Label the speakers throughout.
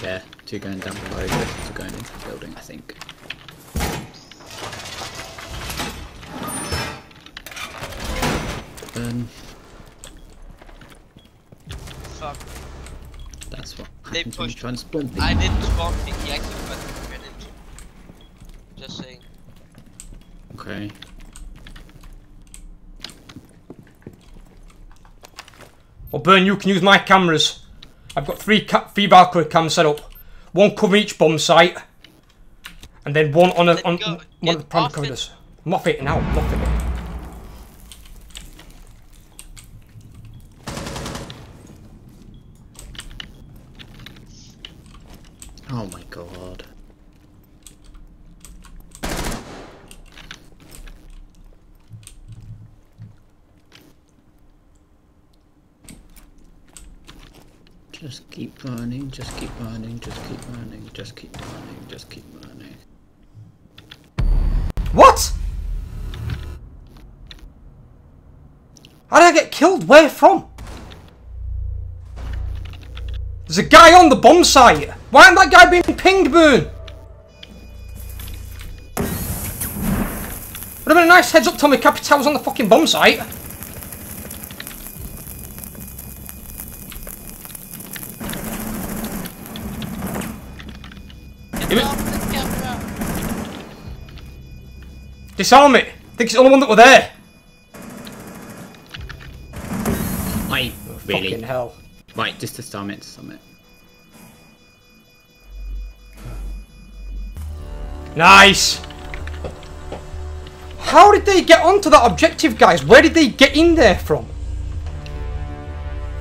Speaker 1: there. Two going down below, two going into the building, I think. Um,
Speaker 2: Fuck.
Speaker 1: that's what
Speaker 2: They
Speaker 1: happens when you try and spawn
Speaker 2: I didn't spawn the actually, but I didn't. Just saying.
Speaker 1: Okay.
Speaker 3: Well, Burn, you can use my cameras. I've got three ca- three Valkyrie cams set up. One covering each bomb site, and then one on a on one of the prime corridors. It now. I'm off it.
Speaker 1: Oh my god. Just keep running, just keep running, just keep running, just keep running, just keep running.
Speaker 3: What? How did I get killed? Where from? There's a guy on the bomb site. Why isn't that guy being pinged, Burn? Would have been a nice heads up Tommy Capital was on the fucking bomb site. Disarm it. I think it's the only one that were there.
Speaker 1: I oh, really
Speaker 3: Fucking hell.
Speaker 1: right, just to start it, to sum it.
Speaker 3: Nice. How did they get onto that objective, guys? Where did they get in there from?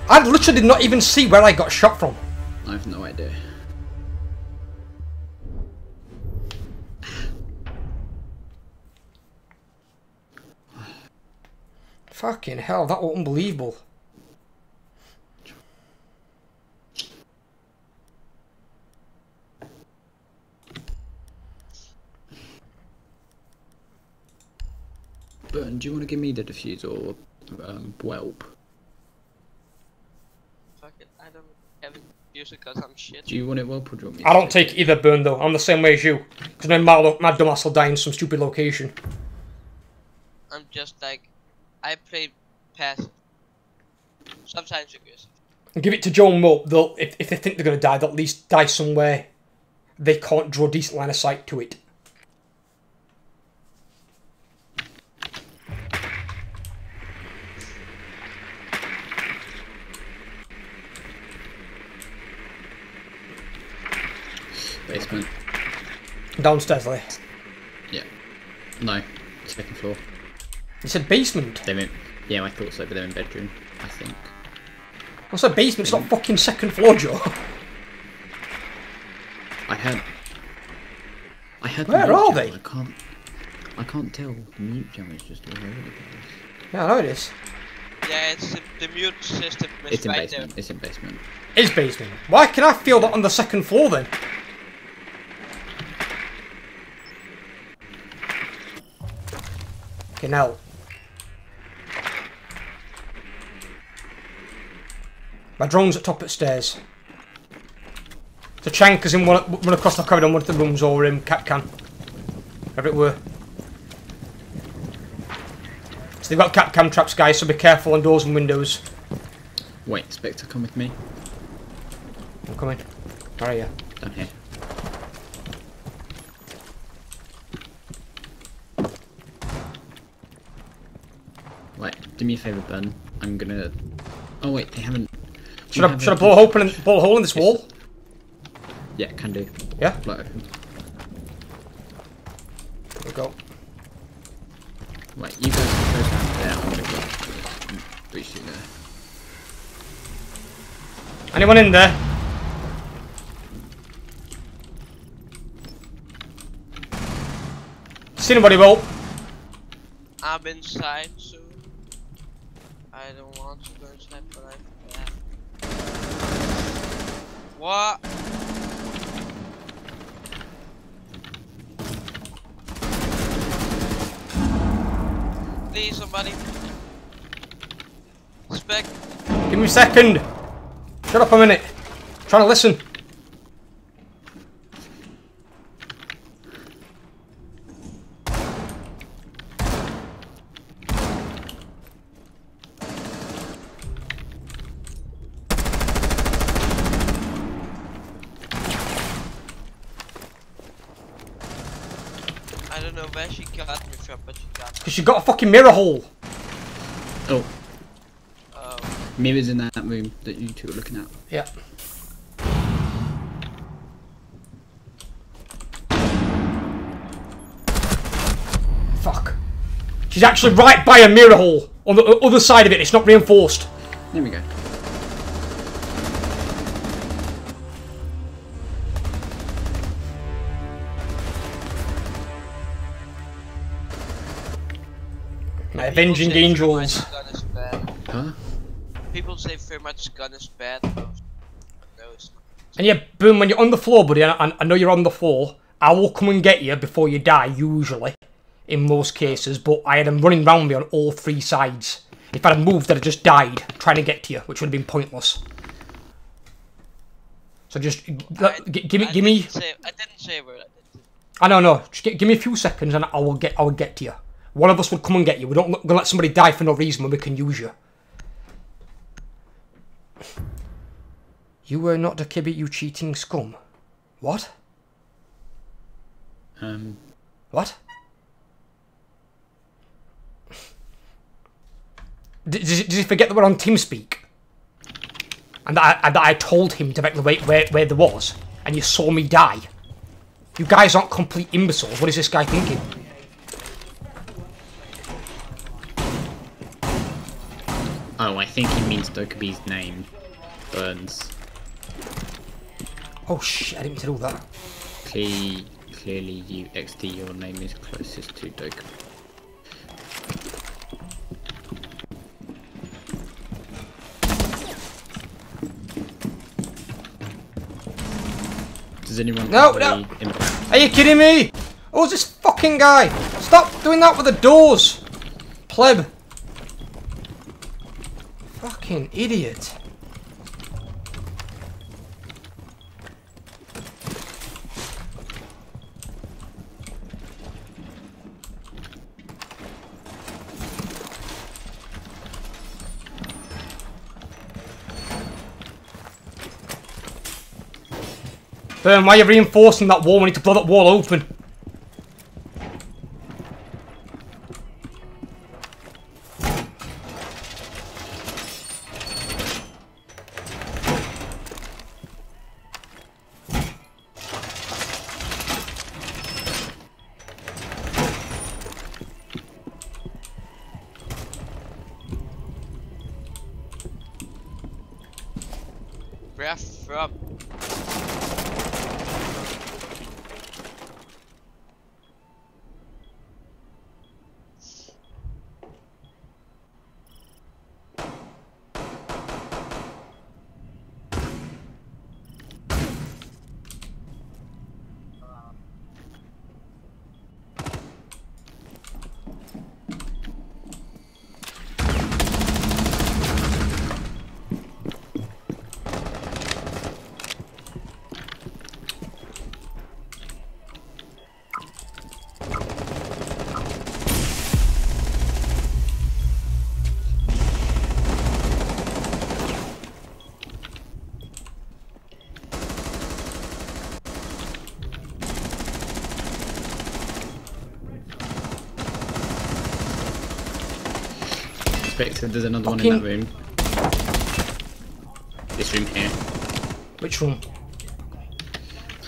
Speaker 3: I literally did not even see where I got shot from.
Speaker 1: I have no idea.
Speaker 3: Fucking hell, that was unbelievable.
Speaker 1: Burn, do you want to give me the defuse or um, whelp?
Speaker 2: Fuck it, I don't have it because I'm shit.
Speaker 1: Do you want it whelp or do you want me?
Speaker 3: I don't take either burn though. I'm the same way as you. Because then my, my dumbass will die in some stupid location.
Speaker 2: I'm just like, I play passive. Sometimes aggressive.
Speaker 3: Give it to John and Mo. They'll if, if they think they're gonna die, they'll at least die somewhere they can't draw decent line of sight to it.
Speaker 1: Basement.
Speaker 3: Downstairs there.
Speaker 1: Yeah. No. Second floor.
Speaker 3: You said basement.
Speaker 1: They're in. Yeah, I thought so, but they're in bedroom. I think.
Speaker 3: I a basement, it's not fucking second floor, Joe.
Speaker 1: I had. I had. the
Speaker 3: Where
Speaker 1: mute
Speaker 3: are
Speaker 1: channel,
Speaker 3: they?
Speaker 1: I can't. I can't tell. The mute jam is just all over the place.
Speaker 3: Yeah, I know it is.
Speaker 2: Yeah, it's the, the mute system is
Speaker 1: It's in
Speaker 2: right
Speaker 1: basement. It's in basement.
Speaker 3: Is basement. Why can I feel that on the second floor then? Okay, now. My drone's at top of the stairs. The Chank is in one, one across the corridor in one of the rooms or in Kapkan. Wherever it were. So they've got Kapkan traps, guys, so be careful on doors and windows.
Speaker 1: Wait, Spectre, come with me.
Speaker 3: I'm coming. Where are you?
Speaker 1: Down here. Wait, do me a favour, Ben. I'm gonna. Oh wait, they haven't. Do
Speaker 3: Should I,
Speaker 1: have
Speaker 3: should I
Speaker 1: a-
Speaker 3: blow a hole in, blow a hole in this wall?
Speaker 1: Yeah, can do.
Speaker 3: Yeah?
Speaker 1: Blow it open.
Speaker 3: There we go.
Speaker 1: Right, you guys can go down there. I'm gonna go. Breach through there.
Speaker 3: Anyone in there? See anybody, Will?
Speaker 2: I'm inside, so I don't want to go inside, but I yeah. What? Please, somebody. Spec.
Speaker 3: Give me a second. Shut up a minute. trying to listen.
Speaker 2: don't know where she got me from, but she got me.
Speaker 3: You got a fucking mirror hole.
Speaker 1: Oh,
Speaker 2: Oh,
Speaker 1: mirrors in that room that you two are looking at.
Speaker 3: Yeah. Fuck. She's actually right by a mirror hole. On the other side of it, it's not reinforced.
Speaker 1: There we go.
Speaker 3: Avenging
Speaker 2: say
Speaker 3: angels.
Speaker 2: Thermite's gun is bad.
Speaker 1: Huh?
Speaker 2: People say very much gun is bad. No, no, it's not.
Speaker 3: And yeah, boom, when you're on the floor, buddy, and I, I know you're on the floor, I will come and get you before you die, usually, in most cases, but I had them running round me on all three sides. If I'd moved, I'd have just died trying to get to you, which would have been pointless. So just, g-
Speaker 2: I-
Speaker 3: g- give me,
Speaker 2: I
Speaker 3: give me,
Speaker 2: Say, I didn't say a word. I didn't.
Speaker 3: I don't know, just gi- give me a few seconds and I will get, I will get to you. One of us will come and get you. We don't let somebody die for no reason when we can use you. You were not a kibby, you cheating scum. What?
Speaker 1: Um,
Speaker 3: What? Did, did, he- forget that we're on TeamSpeak? And that I, and that I told him to evaluate where, where there was, and you saw me die? You guys aren't complete imbeciles. What is this guy thinking?
Speaker 1: Oh, I think he means Dokubi's name. Burns.
Speaker 3: Oh shit, I didn't mean to do that.
Speaker 1: Clearly, clearly you XD, your name is closest to Dokubi. Does anyone
Speaker 3: No, no. Are you kidding me? Oh, it's this fucking guy! Stop doing that with the doors! Pleb. Fucking idiot. Burn, why are you reinforcing that wall? We need to blow that wall open.
Speaker 2: Breath
Speaker 1: there's another one in that room. This room here.
Speaker 3: Which room?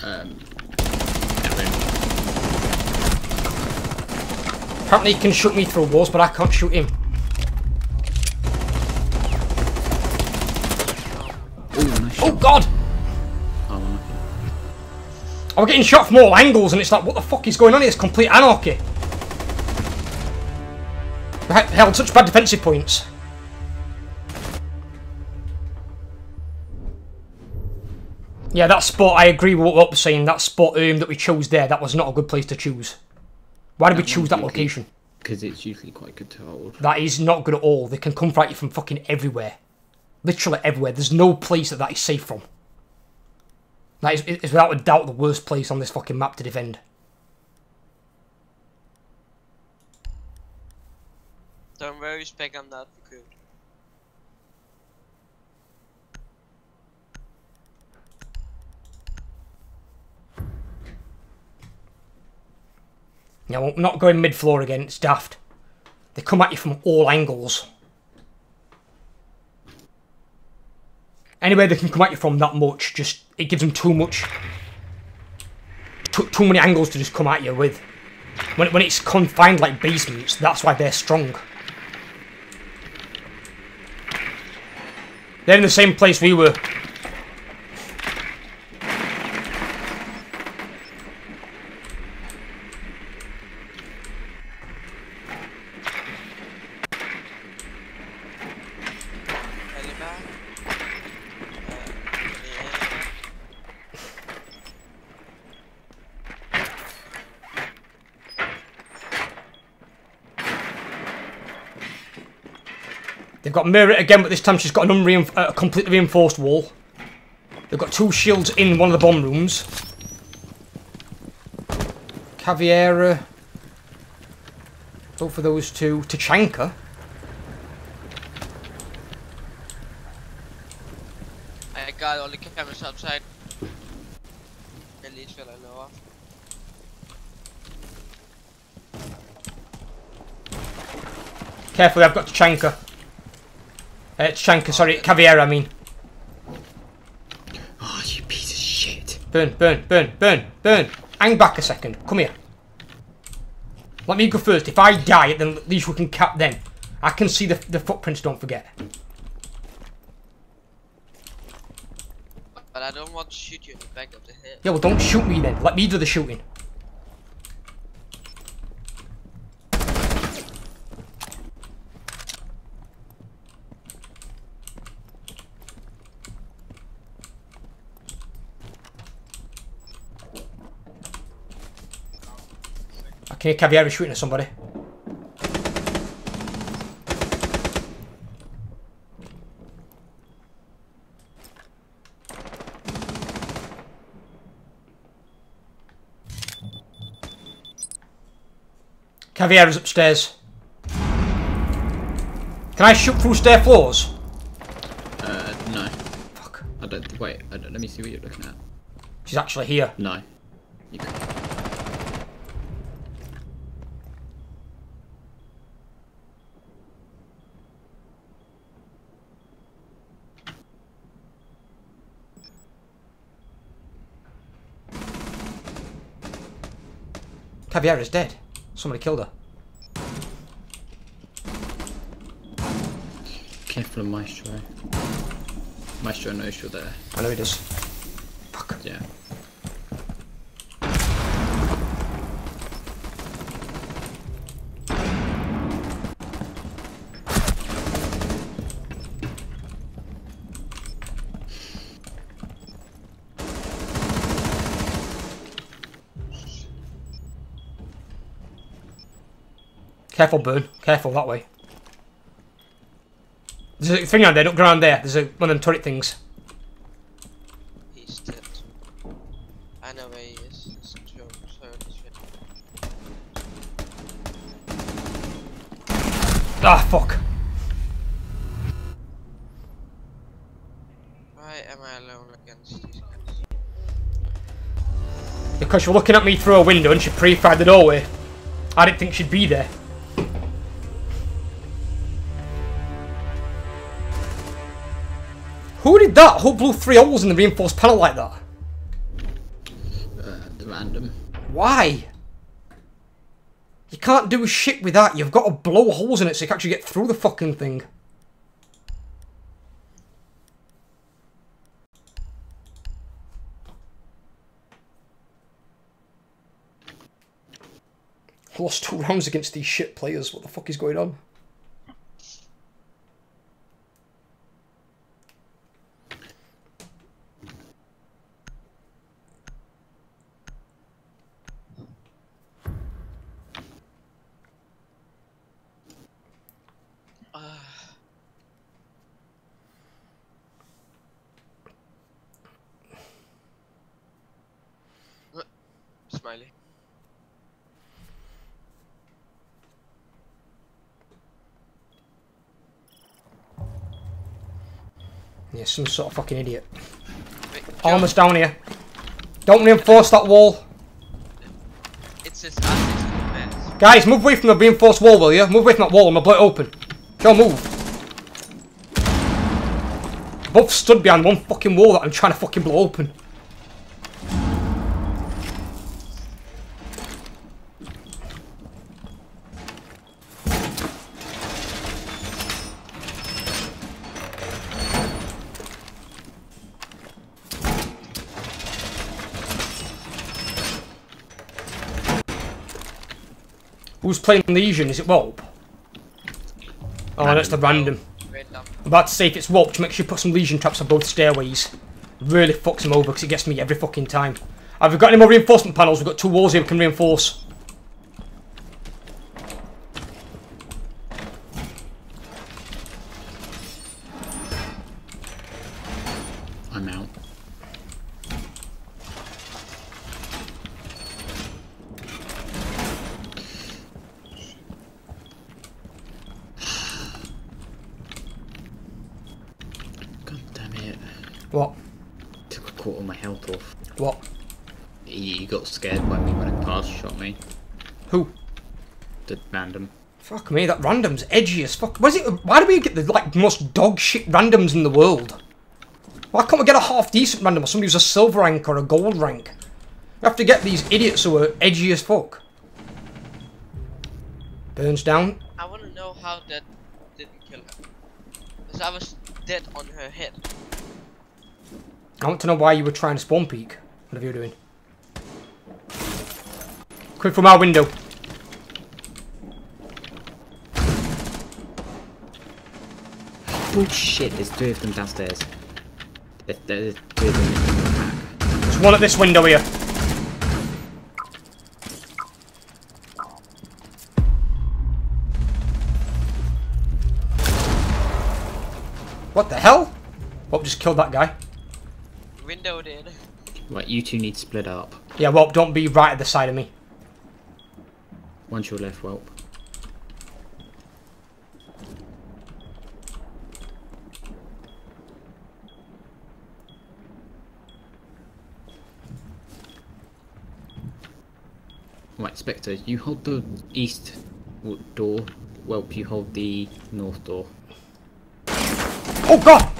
Speaker 1: Um, that room.
Speaker 3: Apparently he can shoot me through walls, but I can't shoot him.
Speaker 1: Ooh, nice.
Speaker 3: Oh god!
Speaker 1: Oh.
Speaker 3: I'm getting shot from all angles and it's like, what the fuck is going on here? It's complete anarchy. Held such bad defensive points. Yeah, that spot, I agree with what we're saying. That spot um, that we chose there, that was not a good place to choose. Why did we choose that location?
Speaker 1: Because it's usually quite good to hold.
Speaker 3: That is not good at all. They can come fight you from fucking everywhere. Literally everywhere. There's no place that that is safe from. That is, is without a doubt the worst place on this fucking map to defend.
Speaker 2: Don't worry, Spec, I'm not.
Speaker 3: Yeah, well, not going mid-floor again. It's daft. They come at you from all angles. Anyway, they can come at you from that much. Just it gives them too much, too, too many angles to just come at you with. When when it's confined like basements, that's why they're strong. They're in the same place we were.
Speaker 2: Helipad. Uh, yeah.
Speaker 3: They've got mirror again, but this time she's got an unreinf- uh, completely reinforced wall. They've got two shields in one of the bomb rooms. Caveira. Both of those two. Tachanka.
Speaker 2: I got all the cameras outside. At least what I know of.
Speaker 3: Careful, I've got Tachanka. Uh, Tachanka, sorry, Caveira, I mean.
Speaker 1: Oh, you piece of shit.
Speaker 3: Burn, burn, burn, burn, burn. Hang back a second. Come here. Let me go first. If I die, then at least we can cap them. I can see the, the footprints, don't forget.
Speaker 2: But I don't want to shoot you in the back of the head.
Speaker 3: Yeah, well, don't shoot me then. Let me do the shooting. I can hear Caveira shooting at somebody. Caveira is upstairs. Can I shoot through stair floors?
Speaker 1: Uh, no.
Speaker 3: Fuck.
Speaker 1: I don't. Wait. I don't, let me see what you're looking at.
Speaker 3: She's actually here.
Speaker 1: No.
Speaker 3: Caveira's dead. Somebody killed her.
Speaker 1: Careful of Maestro. Maestro knows you're there.
Speaker 3: I know he does. Fuck.
Speaker 1: Yeah.
Speaker 3: Careful, Burn. Careful that way. There's a thing on there, don't go around there. There's a, one of them turret things.
Speaker 2: He's dead. I know where he is. It's a joke. So.
Speaker 3: Ah, fuck.
Speaker 2: Why am I alone against these guys?
Speaker 3: Because you're looking at me through a window and she pre-fired the doorway. I didn't think she'd be there. Who did that? Who blew three holes in the reinforced panel like that?
Speaker 1: Uh, the random.
Speaker 3: Why? You can't do shit with that. You've got to blow holes in it so you can actually get through the fucking thing. Lost two rounds against these shit players. What the fuck is going on?
Speaker 2: Ah. Smiley.
Speaker 3: Yeah, some sort of fucking idiot.
Speaker 2: Wait,
Speaker 3: Almost down here. Don't reinforce that wall.
Speaker 2: It says assets in the.
Speaker 3: Guys, move away from the reinforced wall, will you? Move away from that wall and I'll blow it open. Go move. Both stood behind one fucking wall that I'm trying to fucking blow open. Who's playing Lesion? Is it Whelp? Oh, that's the random.
Speaker 2: Random.
Speaker 3: I'm about to say if it's Whelp, make sure you put some Lesion traps on both stairways. Really fucks them over because it gets me every fucking time. Have we got any more reinforcement panels? We've got two walls here we can reinforce.
Speaker 1: I'm out. God damn it.
Speaker 3: What?
Speaker 1: Took a quarter of my health off.
Speaker 3: What?
Speaker 1: He got scared by me running past, shot me.
Speaker 3: Who?
Speaker 1: The random.
Speaker 3: Fuck me, that random's edgy as fuck. Was it? Why do we get the like most dog shit randoms in the world? Why can't we get a half decent random or somebody who's a silver rank or a gold rank? We have to get these idiots who are edgy as fuck. Burns down.
Speaker 2: I want to know how that didn't kill her. Because I was dead on her head.
Speaker 3: I want to know why you were trying to spawn peek. Whatever you're doing. Quick from our window.
Speaker 1: Oh, Bullshit, there's three of them downstairs. There's, there's three of them in the back.
Speaker 3: There's one at this window here. What the hell? Well, just killed that guy.
Speaker 2: Window did.
Speaker 1: Right, you two need to split up.
Speaker 3: Yeah, well, don't be right at the side of me.
Speaker 1: Once you're left, whelp. Right, Spectre, you hold the east door. Whelp, you hold the north door.
Speaker 3: Oh god!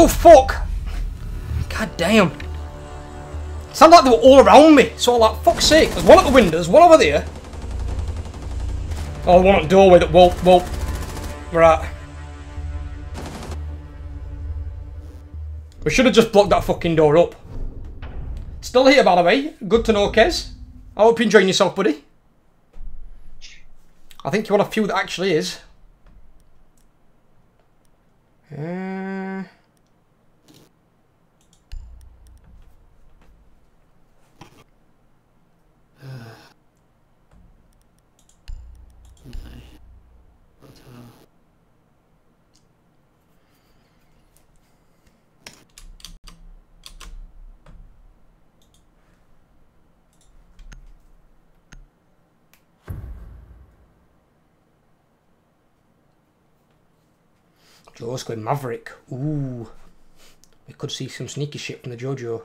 Speaker 3: Oh fuck! God damn. Sounded like they were all around me. So like, fuck's sake. There's one at the windows, one over there. Oh, one at the doorway that won't, won't. Right. We should have just blocked that fucking door up. Still here, by the way. Good to know, Kez. I hope you're enjoying yourself, buddy. I think you're one of few that actually is. Uh... Joe's going Maverick. Ooh. We could see some sneaky shit from the Jojo.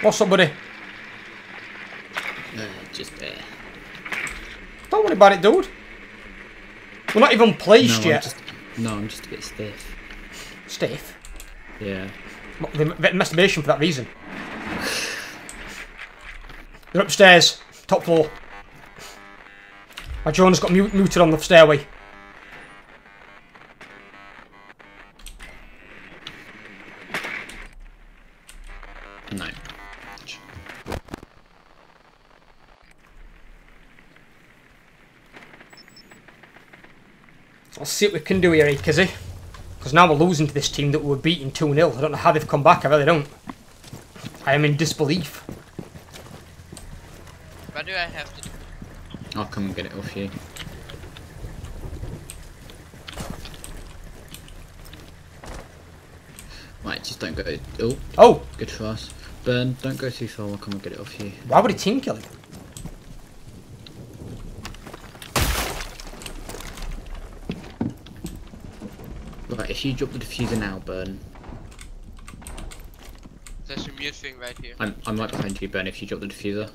Speaker 3: What's up, buddy?
Speaker 1: uh, just there.
Speaker 3: Don't worry about it, dude. We're not even placed
Speaker 1: no, I'm
Speaker 3: yet.
Speaker 1: just, no, I'm just a bit stiff.
Speaker 3: Stiff.
Speaker 1: Yeah.
Speaker 3: What, invented masturbation for that reason. They're upstairs, top floor. My drone's got mute, muted on the stairway.
Speaker 1: No.
Speaker 3: Let's see what we can do here, eh, Kizzy. Because now we're losing to this team that we were beating 2 0. I don't know how they've come back, I really don't. I am in disbelief.
Speaker 2: What do I have to do?
Speaker 1: I'll come and get it off you. Right, just don't go. Oh,
Speaker 3: Oh,
Speaker 1: good for us. Burn, don't go too far. I'll come and get it off you.
Speaker 3: why would a team kill him?
Speaker 1: Right, if you drop the diffuser now, Burn,
Speaker 2: There's a mute thing right here.
Speaker 1: I'm I'm right behind you, Burn. If you drop the diffuser,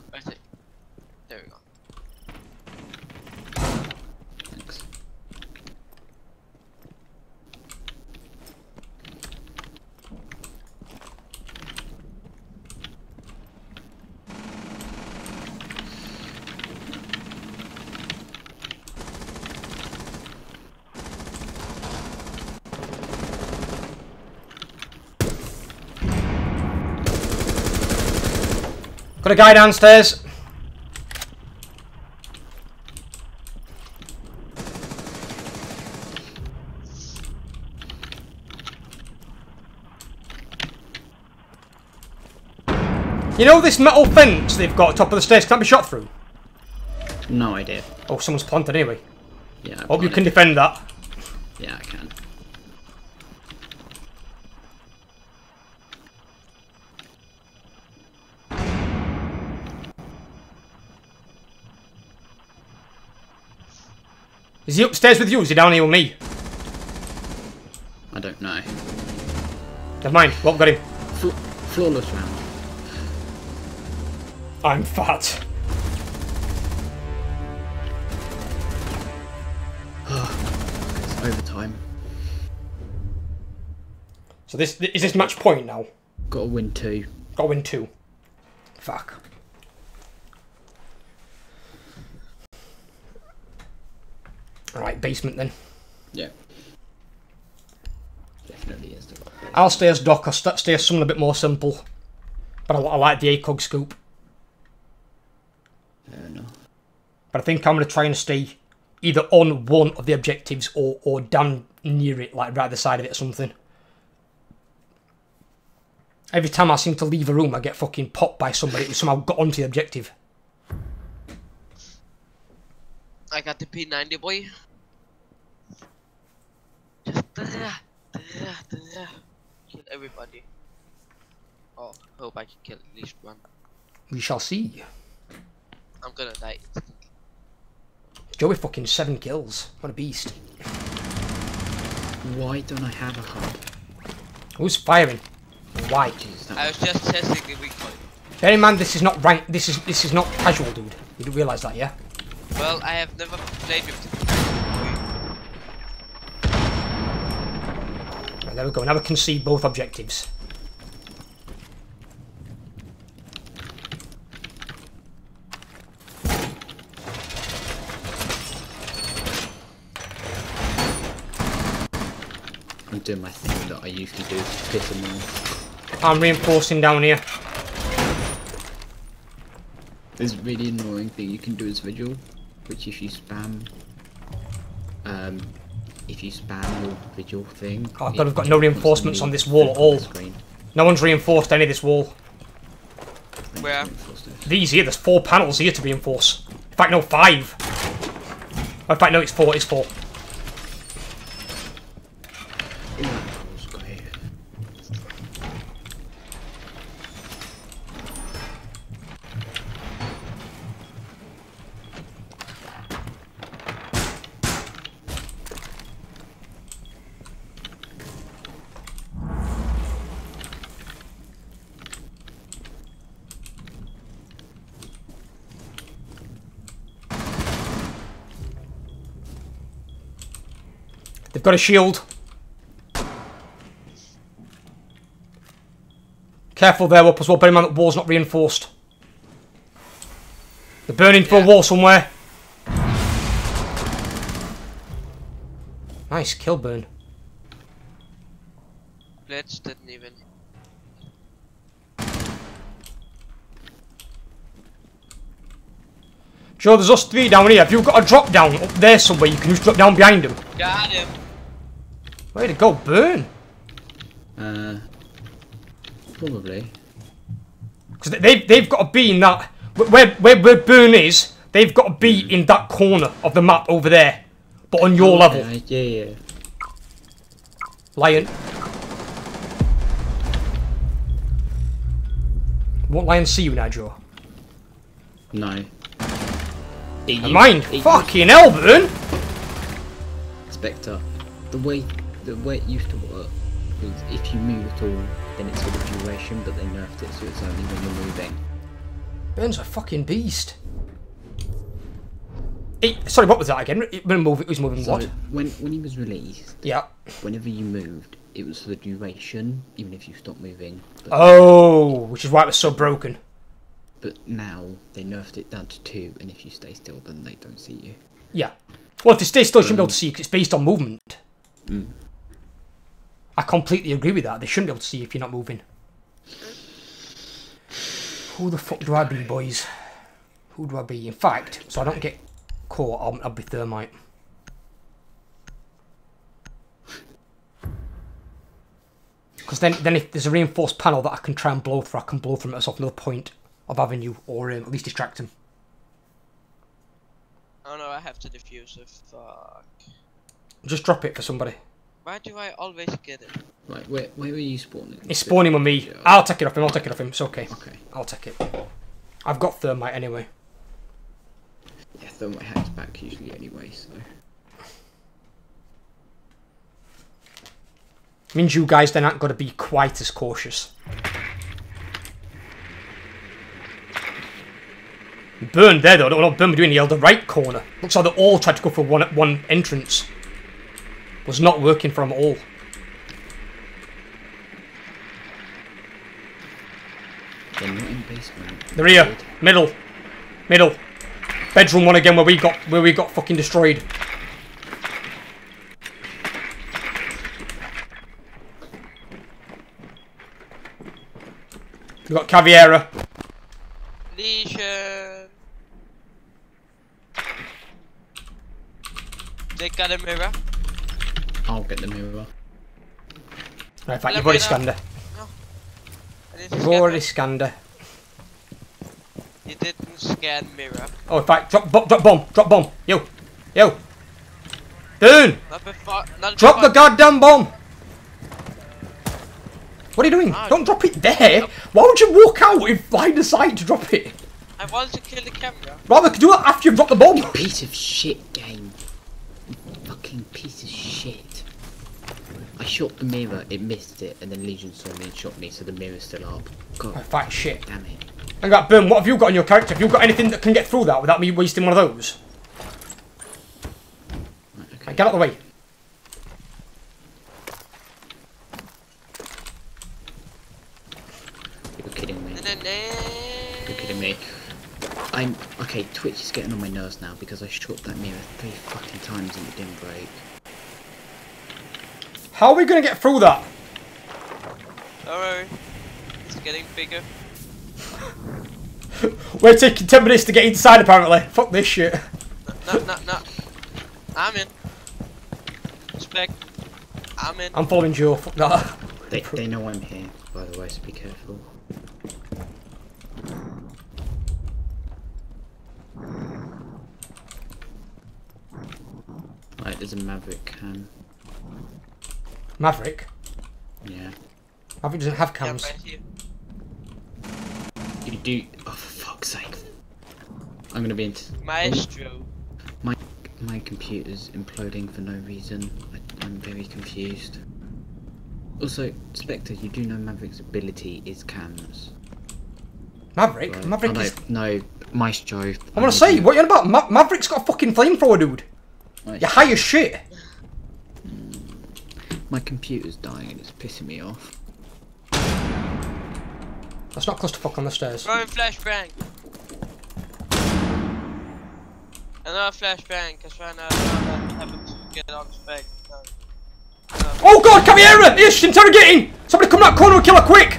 Speaker 3: Got a guy downstairs. You know this metal fence they've got top of the stairs can't be shot through?
Speaker 1: No idea.
Speaker 3: Oh, someone's planted anyway.
Speaker 1: Yeah. I
Speaker 3: Hope you can defend that.
Speaker 1: Yeah, I can.
Speaker 3: Is he upstairs with you? Is he down here with me?
Speaker 1: I don't know.
Speaker 3: Never mind. What got him?
Speaker 1: Fla flawless round.
Speaker 3: I'm fat.
Speaker 1: It's overtime.
Speaker 3: So this is this match point now.
Speaker 1: Got to win two.
Speaker 3: Got to win two. Fuck. Alright, basement then.
Speaker 1: Yeah. Definitely is the right place.
Speaker 3: I'll stay as Doc, I'll st- stay as someone a bit more simple. But I, I like the ACOG scoop.
Speaker 1: Fair enough.
Speaker 3: But I think I'm going to try and stay either on one of the objectives or, or down near it, like right at the side of it or something. Every time I seem to leave a room, I get fucking popped by somebody who somehow got onto the objective.
Speaker 2: I got the P90 boy. Just. Kill everybody. Oh, hope I can kill at least one.
Speaker 3: We shall see.
Speaker 2: I'm gonna die.
Speaker 3: Joey fucking seven kills. What a beast.
Speaker 1: Why don't I have a hub?
Speaker 3: Who's firing? Why?
Speaker 1: Jeez,
Speaker 2: I was just testing the weak point.
Speaker 3: Bear in mind, this is not rank. This is this is not casual, dude. You do realise that, yeah?
Speaker 2: Well, I have never played with
Speaker 3: Right, there we go. Now we can see both objectives.
Speaker 1: I'm doing my thing that I usually do piss them off.
Speaker 3: I'm reinforcing down here.
Speaker 1: There's a really annoying thing you can do as Vigil, which if you spam, um, if you spam your Vigil thing.
Speaker 3: oh God, we've got no reinforcements on this wall at all. No one's reinforced any of this wall.
Speaker 2: Where?
Speaker 3: These here, there's four panels here to reinforce. In fact, no, five. In fact, no, it's four. It's four.
Speaker 1: Ooh, that was great.
Speaker 3: They've got a shield. Careful there, up as well. Bear in mind that wall's not reinforced. They're burning for a wall somewhere. Nice kill burn.
Speaker 2: Blitz didn't even.
Speaker 3: Sure, there's us three down here. Have you've got a drop down up there somewhere? You can just drop down behind them.
Speaker 2: Got him.
Speaker 3: Way to go, burn.
Speaker 1: Uh, probably.
Speaker 3: Because they've, they've got to be in that... Where, where, where burn is, they've got to be in that corner of the map over there. But on your level.
Speaker 1: Yeah, yeah, yeah.
Speaker 3: Lion. Won't Lion see you now, Joe?
Speaker 1: No.
Speaker 3: Mind. Fucking hell, burn.
Speaker 1: Spectre, the way the way it used to work was if you move at all, then it's for the duration, but they nerfed it so it's only when you're moving.
Speaker 3: Burn's a fucking beast. He, sorry, what was that again? It, when move, it was moving
Speaker 1: So
Speaker 3: what?
Speaker 1: when when he was released,
Speaker 3: Yeah.
Speaker 1: whenever you moved, it was for the duration, even if you stopped moving.
Speaker 3: Oh, which is why it was so broken.
Speaker 1: but now they nerfed it down to two, and if you stay still, then they don't see you.
Speaker 3: Yeah. Well, if they stay still, you shouldn't be able to see because it's based on movement.
Speaker 1: Mm.
Speaker 3: I completely agree with that. They shouldn't be able to see if you're not moving. Who the fuck do I be, boys? Who do I be? In fact, so I don't get caught, I'll, I'll be thermite. Because then, then if there's a reinforced panel that I can try and blow through, I can blow through off another point of avenue, or um, at least distract him.
Speaker 2: Oh no, I have to defuse it. Fuck.
Speaker 3: Just drop it for somebody.
Speaker 2: Why do I always get it?
Speaker 1: Right, where where were you spawning?
Speaker 3: It's spawning with me.
Speaker 1: Yeah.
Speaker 3: I'll take it off him. I'll take it off him. It's okay.
Speaker 1: Okay.
Speaker 3: I'll take it. I've got thermite anyway.
Speaker 1: Yeah, thermite hacks back usually anyway, so.
Speaker 3: Means you guys then aren't going to be quite as cautious. Burn there though. Not burn between the elder right corner. Looks like they all tried to go for one at one entrance. Was not working for them all.
Speaker 1: They're not in basement.
Speaker 3: They're here. Middle. Middle. Bedroom one again where we got where we got fucking destroyed. We got Caveira.
Speaker 2: Lesion. They got a mirror.
Speaker 1: I'll get the mirror.
Speaker 3: Right, in fact, you've
Speaker 2: Let
Speaker 3: already scanned her.
Speaker 2: I didn't
Speaker 3: You've already
Speaker 2: it.
Speaker 3: scanned her.
Speaker 2: You didn't scan mirror.
Speaker 3: Oh, in fact, drop, bo- drop bomb, drop bomb. Yo, yo. Dune,
Speaker 2: Not before. Not
Speaker 3: drop the goddamn bomb. What are you doing?
Speaker 2: Ah.
Speaker 3: Don't drop it there. Why would you walk out if I decide to drop it?
Speaker 2: I wanted to kill the camera.
Speaker 3: Rather do that after you've dropped the bomb.
Speaker 1: Piece of shit game. You fucking piece of shit. I shot the mirror, it missed it, and then Lesion saw me and shot me, so the mirror's still up. God oh,
Speaker 3: Right, fact shit.
Speaker 1: damn it.
Speaker 3: And that boom. What have you got on your character? Have you got anything that can get through that without me wasting one of those?
Speaker 1: Right, okay.
Speaker 3: Right, get out of the way.
Speaker 1: You're kidding me. You're kidding me. I'm okay. Twitch is getting on my nerves now because I shot that mirror three fucking times and it didn't break.
Speaker 3: How are we gonna get through that?
Speaker 2: Don't. It's getting bigger.
Speaker 3: We're taking 10 minutes to get inside apparently. Fuck this shit.
Speaker 2: No, no, no. I'm in. Respect. I'm in.
Speaker 3: I'm following Joe. Fuck that.
Speaker 1: They they know I'm here, by the way, so be careful. Right, there's a Maverick cam.
Speaker 3: Maverick.
Speaker 1: Yeah.
Speaker 3: Maverick doesn't have cams.
Speaker 2: right here.
Speaker 1: You do. Oh, for fuck's sake. I'm gonna be into.
Speaker 2: Maestro.
Speaker 1: My my computer's imploding for no reason. I, I'm very confused. Also, Spectre, you do know Maverick's ability is cams.
Speaker 3: Maverick?
Speaker 1: Right?
Speaker 3: Maverick
Speaker 1: oh,
Speaker 3: is.
Speaker 1: no, no, Maestro.
Speaker 3: I'm gonna say, what you on about? Ma- Maverick's got a fucking flamethrower, dude. You're high as shit.
Speaker 1: My computer's dying and it's pissing me off.
Speaker 3: That's not clusterfuck on the stairs.
Speaker 2: Throwing flashbang. Another flashbang. Cause right now I to get on. No. No.
Speaker 3: Oh God! Ish! Interrogating! Somebody come that corner and kill her quick!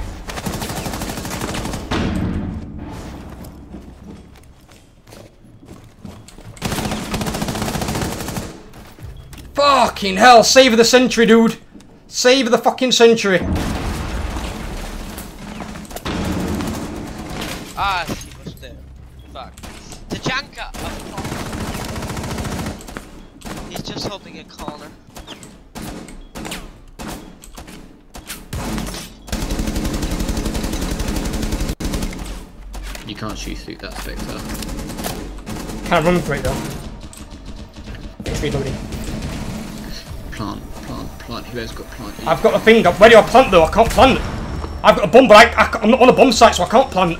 Speaker 3: Fucking hell! Save the century, dude. Save the fucking century.
Speaker 2: Ah, she was there. Fuck. Tachanka! Oh, He's just holding a corner.
Speaker 1: You can't shoot through that Spectre.
Speaker 3: Can't run for it though. It's reloading.
Speaker 1: Plant, plant, plant. Who has got plant?
Speaker 3: I've got a thing. Where do I plant though? I can't plant. I've got a bomb, but I, I, I'm not on a bomb site, so I can't plant.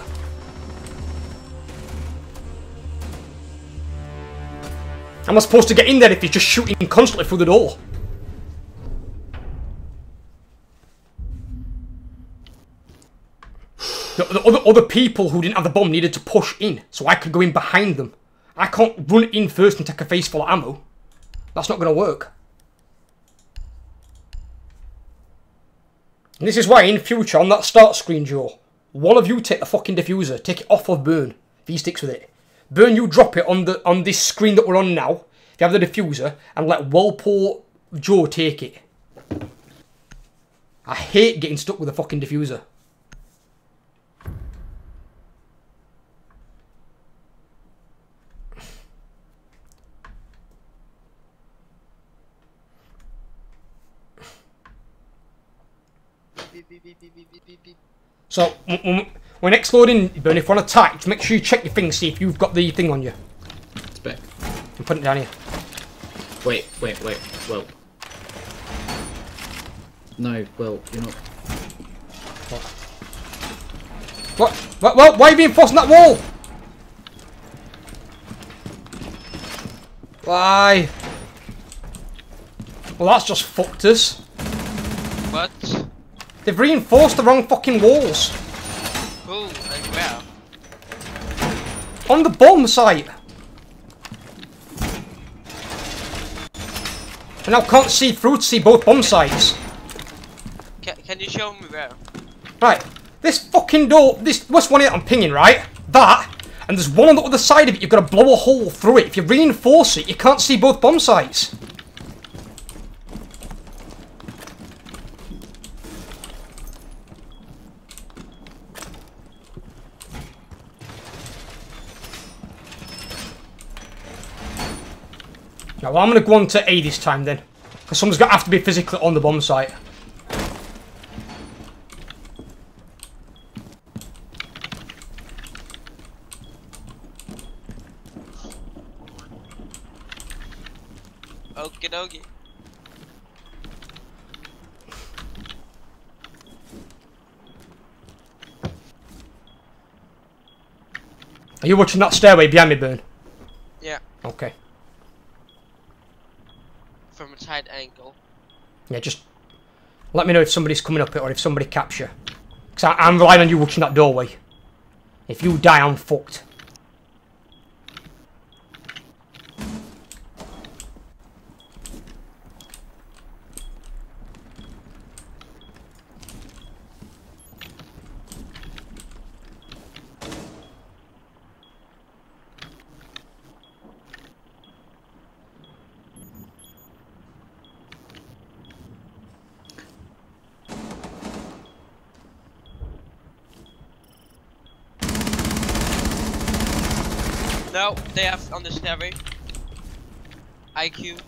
Speaker 3: Am I supposed to get in there if he's just shooting constantly through the door? The, the other, other people who didn't have the bomb needed to push in, so I could go in behind them. I can't run in first and take a face full of ammo. That's not going to work. And this is why in future on that start screen, Joe, one of you take the fucking defuser, take it off of Burn, if he sticks with it. Burn, you drop it on the on this screen that we're on now, if you have the defuser, and let Walpole Joe take it. I hate getting stuck with a fucking
Speaker 2: defuser.
Speaker 3: So when exploding, Burn, if you want to attack, make sure you check your thing, see if you've got the thing on you.
Speaker 1: Spec.
Speaker 3: And put it down here.
Speaker 1: Wait, wait, wait. Well. No, well, you're not.
Speaker 3: What? What? what? Why are you reinforcing that wall? Why? Well, that's just fucked us. They've reinforced the wrong fucking walls.
Speaker 2: Who and where?
Speaker 3: On the bomb site. I now can't see through to see both bomb sites.
Speaker 2: Can, can you show me where?
Speaker 3: Right. This fucking door, this, what's one here I'm pinging, right? That, and there's one on the other side of it, you've got to blow a hole through it. If you reinforce it, you can't see both bomb sites. Now, well, I'm going to go on to A this time then. Because someone's going to have to be physically on the bomb site.
Speaker 2: Okie dokie.
Speaker 3: Are you watching that stairway behind me, Burn?
Speaker 2: Yeah,
Speaker 3: Okay.
Speaker 2: from a tight angle.
Speaker 3: Yeah, just let me know if somebody's coming up it or if somebody capture. Because I'm relying on you watching that doorway. If you die, I'm fucked.
Speaker 2: No, they have on the stairway. IQ.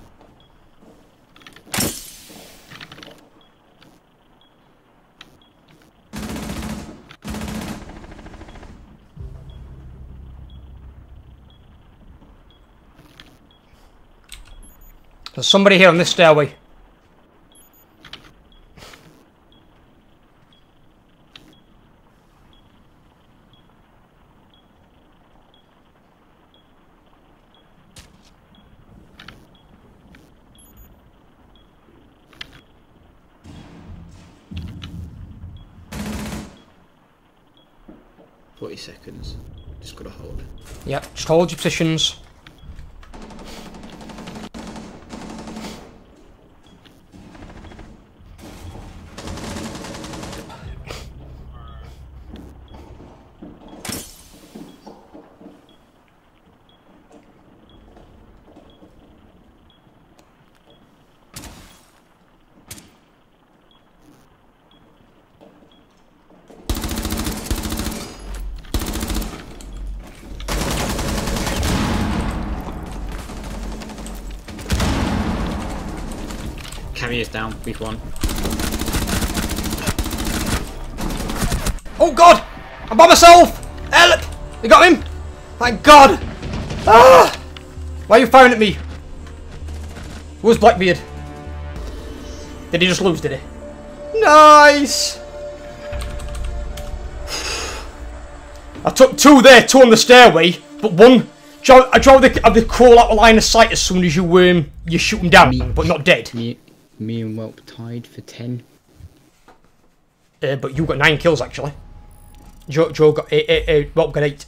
Speaker 3: There's somebody here on this stairway.
Speaker 1: Forty seconds. Just gotta hold.
Speaker 3: Yep, just hold your positions.
Speaker 1: Harrier's down. We've won.
Speaker 3: Oh god! I'm by myself! Help! You got him? Thank god! Ah! Why are you firing at me? Who's Blackbeard? Did he just lose, did he? Nice! I took two there, two on the stairway, but one... I drove the, they crawl out of line of sight as soon as you um, you shoot them down, but not dead.
Speaker 1: Me and Whelp tied for 10.
Speaker 3: Uh, but you got nine kills actually. Joe, Joe got eight, eight, eight, Whelp got eight.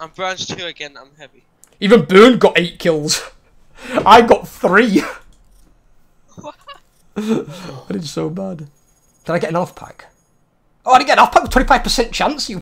Speaker 2: I'm bronze two again. I'm heavy.
Speaker 3: Even Burn got eight kills. I got three. I did so bad. Did I get an Alpha Pack? Oh, I didn't get an Alpha Pack with 25% chance, you